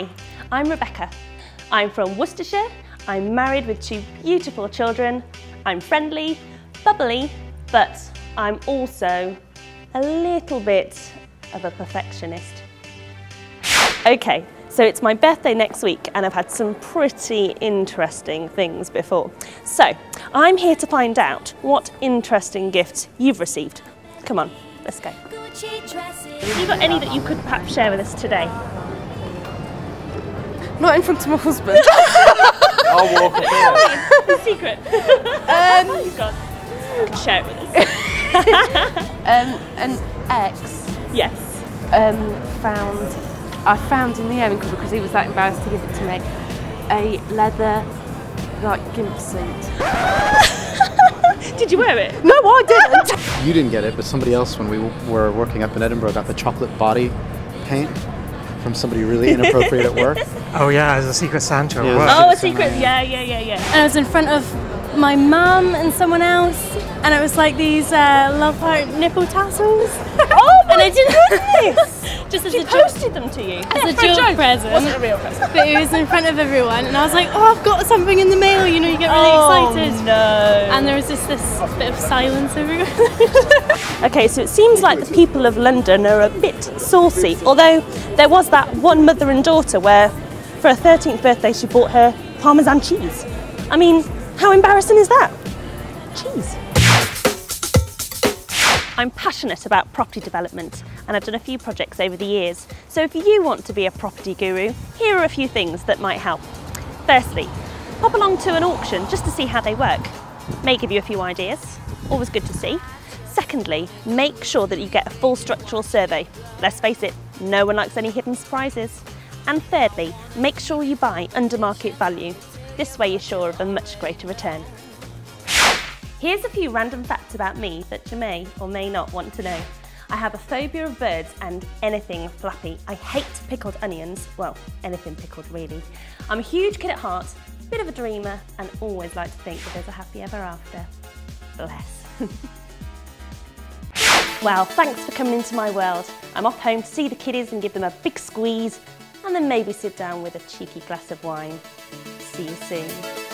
Hi, I'm Rebecca. I'm from Worcestershire. I'm married with two beautiful children. I'm friendly, bubbly, but I'm also a little bit of a perfectionist. Okay, so it's my birthday next week and I've had some pretty interesting things before. So I'm here to find out what interesting gifts you've received. Come on, let's go. Have you got any that you could perhaps share with us today? Not in front of my husband. I'll walk it The secret. um, God. Share it with us. um, an ex yes. um, found, I found in the airing cupboard because he was that embarrassed to give it to me, a leather like gimp suit. Did you wear it? No, I didn't. You didn't get it, but somebody else when we were working up in Edinburgh got the chocolate body paint from somebody really inappropriate at work. Oh yeah, as a secret Santa at Yeah, Oh, a Secret secret. Yeah, yeah, yeah, yeah. and I was in front of my mum and someone else, and it was like these uh, love heart nipple tassels. Oh my and I didn't goodness! just as She a joke, posted them to you. as a joke, present. Wasn't a real present. But it was in front of everyone, and I was like, "Oh, I've got something in the mail!" You know, you get really oh, excited. no. And there was just this bit of silence everywhere. Okay, so it seems like the people of London are a bit saucy, although there was that one mother and daughter where for her 13th birthday she bought her Parmesan cheese. I mean, how embarrassing is that? Cheese. I'm passionate about property development and I've done a few projects over the years. So if you want to be a property guru, here are a few things that might help. Firstly, pop along to an auction just to see how they work. May give you a few ideas, always good to see. Secondly, make sure that you get a full structural survey. Let's face it, no one likes any hidden surprises. And thirdly, make sure you buy under market value. This way you're sure of a much greater return. Here's a few random facts about me that you may or may not want to know. I have a phobia of birds and anything flappy. I hate pickled onions, well, anything pickled really. I'm a huge kid at heart, bit of a dreamer, and always like to think that there's a happy ever after. Bless. well, thanks for coming into my world. I'm off home to see the kiddies and give them a big squeeze, and then maybe sit down with a cheeky glass of wine. See you soon.